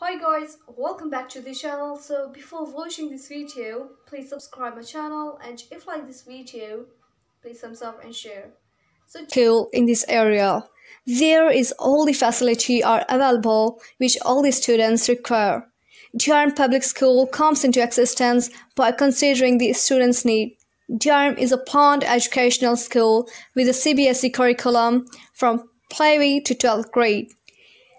Hi guys, welcome back to the channel. So before watching this video, please subscribe my channel and if like this video, please thumbs up and share. So school in this area. There is all the facility are available which all the students require. DRM Public School comes into existence by considering the students' need. DRM is a planned educational school with a CBSE curriculum from play to 12th grade.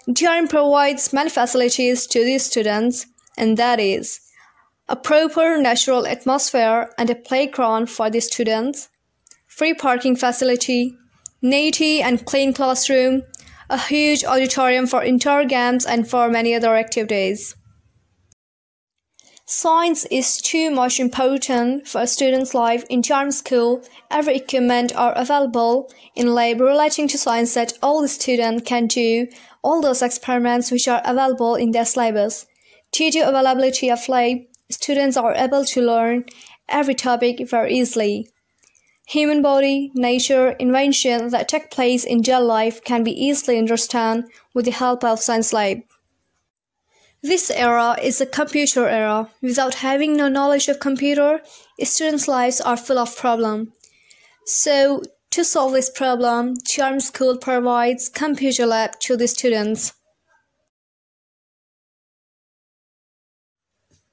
DRM provides many facilities to these students, and that is a proper natural atmosphere and a playground for the students, free parking facility, neat and clean classroom, a huge auditorium for indoor games and for many other activities. Science is too much important for a student's life in DRM School. Every equipment are available in lab relating to science that all the student can do all those experiments which are available in their syllabus. Due to availability of lab, students are able to learn every topic very easily. Human body, nature, inventions that take place in daily life can be easily understood with the help of science lab. This era is a computer era. Without having no knowledge of computer, students' lives are full of problems. So, to solve this problem, Charm School provides computer lab to the students.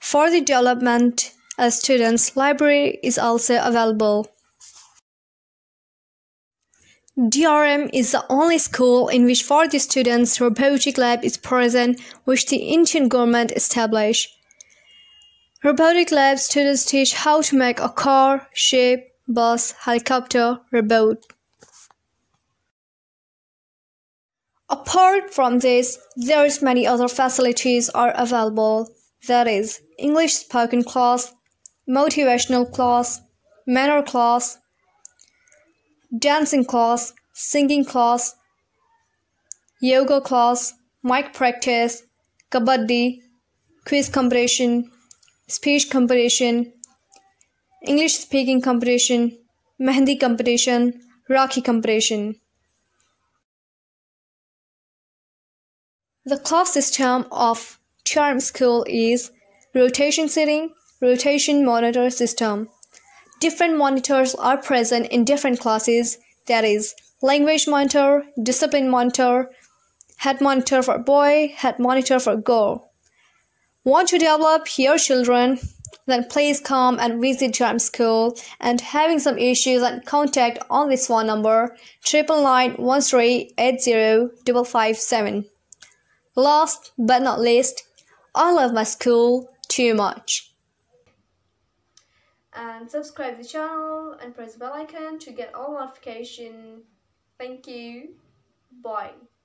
For the development of students, library is also available. DRM is the only school in which for the students robotic lab is present which the Indian government established. Robotic lab students teach how to make a car, ship, bus, helicopter, robot. Apart from this, there is many other facilities are available. That is English spoken class, motivational class, manner class, dancing class, singing class, yoga class, mic practice, kabaddi, quiz competition, speech competition, English speaking competition, Mehndi competition, Rakhi competition. The class system of Charm School is rotation sitting, rotation monitor system. Different monitors are present in different classes, that is, language monitor, discipline monitor, head monitor for boy, head monitor for girl. Want to develop your children? Then please come and visit Charm School and having some issues and contact on this phone number triple nine one three eight zero double five seven. Last but not least, I love my school too much and subscribe the channel and press the bell icon to get all notification. Thank you. Bye.